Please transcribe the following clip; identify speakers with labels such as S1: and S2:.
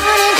S1: money.